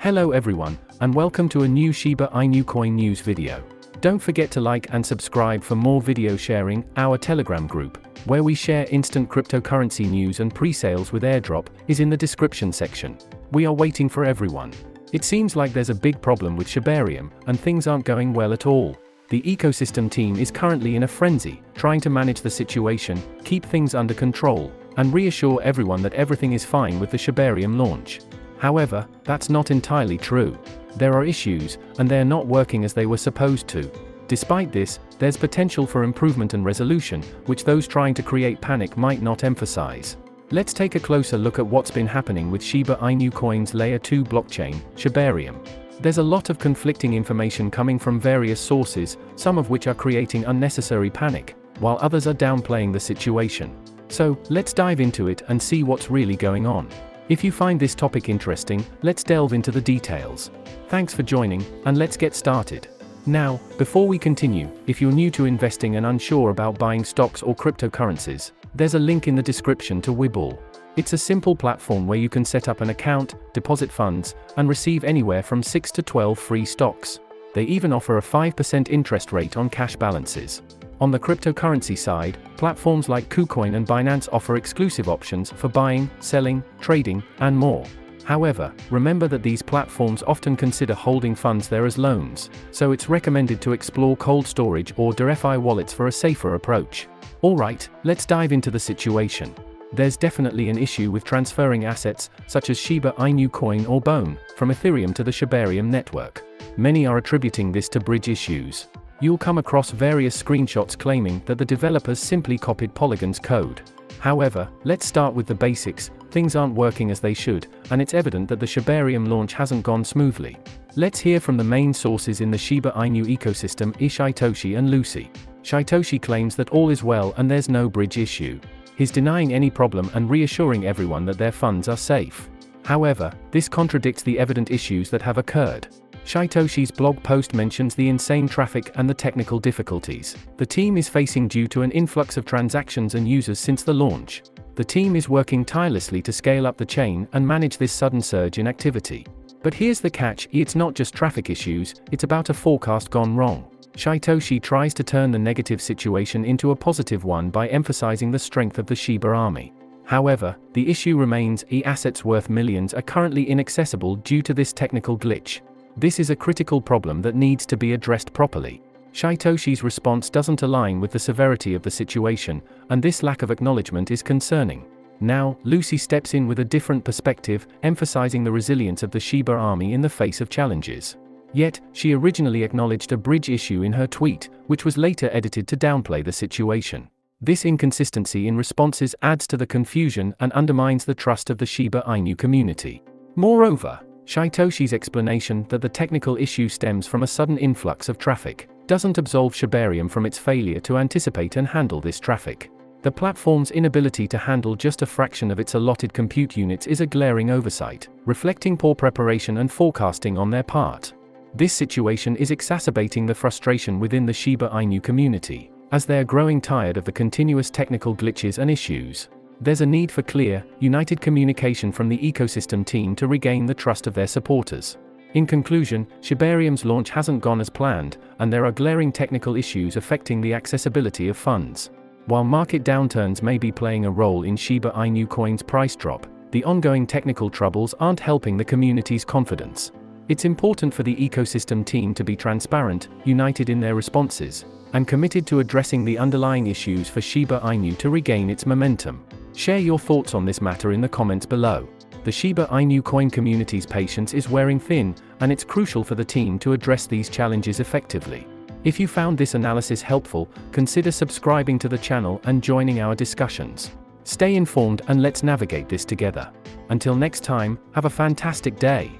Hello everyone, and welcome to a new Shiba Inu Coin news video. Don't forget to like and subscribe for more video sharing, our Telegram group, where we share instant cryptocurrency news and pre-sales with airdrop, is in the description section. We are waiting for everyone. It seems like there's a big problem with Shibarium, and things aren't going well at all. The ecosystem team is currently in a frenzy, trying to manage the situation, keep things under control, and reassure everyone that everything is fine with the Shibarium launch. However, that's not entirely true. There are issues, and they're not working as they were supposed to. Despite this, there's potential for improvement and resolution, which those trying to create panic might not emphasize. Let's take a closer look at what's been happening with Shiba Inu Coin's Layer 2 blockchain, Shibarium. There's a lot of conflicting information coming from various sources, some of which are creating unnecessary panic, while others are downplaying the situation. So, let's dive into it and see what's really going on. If you find this topic interesting, let's delve into the details. Thanks for joining, and let's get started. Now, before we continue, if you're new to investing and unsure about buying stocks or cryptocurrencies, there's a link in the description to Webull. It's a simple platform where you can set up an account, deposit funds, and receive anywhere from 6 to 12 free stocks. They even offer a 5% interest rate on cash balances. On the cryptocurrency side, platforms like KuCoin and Binance offer exclusive options for buying, selling, trading, and more. However, remember that these platforms often consider holding funds there as loans, so it's recommended to explore cold storage or DeFi wallets for a safer approach. Alright, let's dive into the situation. There's definitely an issue with transferring assets, such as Shiba Inu coin or Bone, from Ethereum to the Shibarium network. Many are attributing this to bridge issues you'll come across various screenshots claiming that the developers simply copied Polygon's code. However, let's start with the basics, things aren't working as they should, and it's evident that the Shibarium launch hasn't gone smoothly. Let's hear from the main sources in the Shiba Inu ecosystem Ishitoshi and Lucy. Shytoshi claims that all is well and there's no bridge issue. He's denying any problem and reassuring everyone that their funds are safe. However, this contradicts the evident issues that have occurred. Shytoshi's blog post mentions the insane traffic and the technical difficulties the team is facing due to an influx of transactions and users since the launch. The team is working tirelessly to scale up the chain and manage this sudden surge in activity. But here's the catch it's not just traffic issues, it's about a forecast gone wrong. Shytoshi tries to turn the negative situation into a positive one by emphasizing the strength of the Shiba army. However, the issue remains e assets worth millions are currently inaccessible due to this technical glitch. This is a critical problem that needs to be addressed properly. Shytoshi's response doesn't align with the severity of the situation, and this lack of acknowledgement is concerning. Now, Lucy steps in with a different perspective, emphasizing the resilience of the Shiba army in the face of challenges. Yet, she originally acknowledged a bridge issue in her tweet, which was later edited to downplay the situation. This inconsistency in responses adds to the confusion and undermines the trust of the Shiba Inu community. Moreover, Shytoshi's explanation that the technical issue stems from a sudden influx of traffic doesn't absolve Shibarium from its failure to anticipate and handle this traffic. The platform's inability to handle just a fraction of its allotted compute units is a glaring oversight, reflecting poor preparation and forecasting on their part. This situation is exacerbating the frustration within the Shiba Inu community, as they are growing tired of the continuous technical glitches and issues. There's a need for clear, united communication from the ecosystem team to regain the trust of their supporters. In conclusion, Shibarium's launch hasn't gone as planned, and there are glaring technical issues affecting the accessibility of funds. While market downturns may be playing a role in Shiba Inu coin's price drop, the ongoing technical troubles aren't helping the community's confidence. It's important for the ecosystem team to be transparent, united in their responses, and committed to addressing the underlying issues for Shiba Inu to regain its momentum. Share your thoughts on this matter in the comments below. The Shiba Inu coin community's patience is wearing thin, and it's crucial for the team to address these challenges effectively. If you found this analysis helpful, consider subscribing to the channel and joining our discussions. Stay informed and let's navigate this together. Until next time, have a fantastic day.